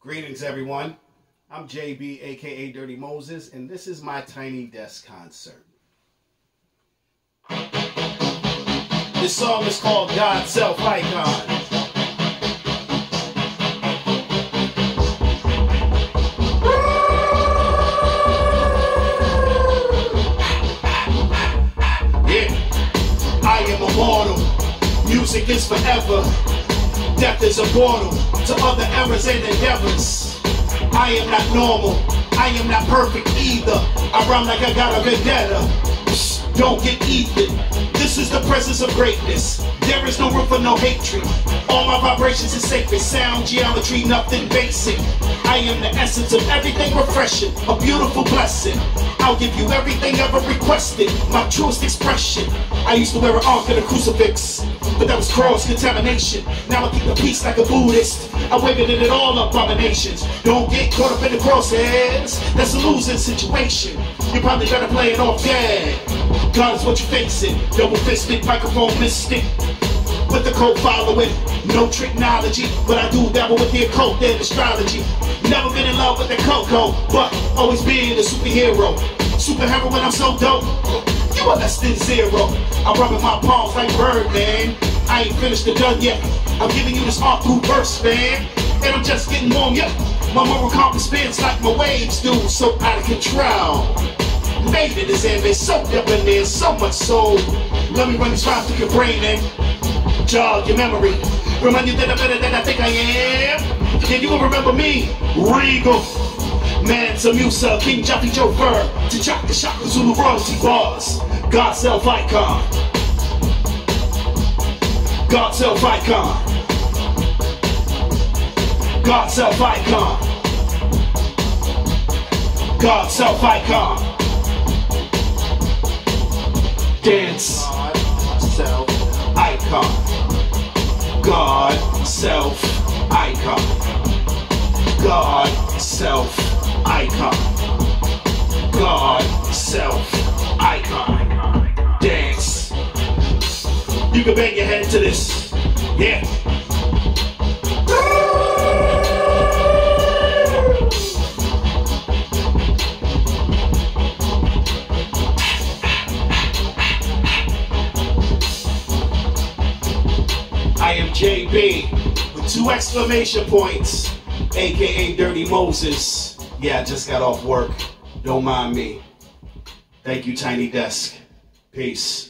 Greetings, everyone. I'm JB, aka Dirty Moses, and this is my Tiny Desk concert. This song is called God Self Icon. Yeah, I am immortal. Music is forever. Death is a portal to other errors and endeavors. I am not normal. I am not perfect either. I rhyme like I got a vendetta. Psst, Don't get even. This is the presence of greatness. There is no room for no hatred. All my vibrations is sacred. Sound, geometry, nothing basic. I am the essence of everything refreshing. A beautiful blessing. I'll give you everything ever requested. My truest expression. I used to wear an ark and a crucifix, but that was cross contamination. Now I keep the peace like a Buddhist. I wavered in it all abominations. Don't get caught up in the crosshairs. That's a losing situation. You probably better play it off. God is what you're facing. Double fisted, microphone mystic. With the code following, no tricknology, but I do dabble with the occult and astrology. Never been in love with the cocoa, but always being a superhero. Superhero when I'm so dope. You are less than zero. I'm rubbing my palms like Birdman. I ain't finished the done yet. I'm giving you this art through verse, man. And I'm just getting warm, yep. My moral compass spins like my waves do, so out of control. Made this end image, soaked up in there, so much soul. Let me run this rhyme through your brain and jog your memory. Remind you that I'm better than I think I am. Can you remember me? Regal. Mansa Musa, King Jockey Joe Fur, T'Chaka Shaka Zulu royalty bars. God self icon. God self icon. God self icon. God self icon. Dance. Self icon. God self icon. God self icon. God self icon. Dance. You can bang your head to this. Yeah. JB with two exclamation points, aka Dirty Moses. Yeah, I just got off work. Don't mind me. Thank you, Tiny Desk. Peace.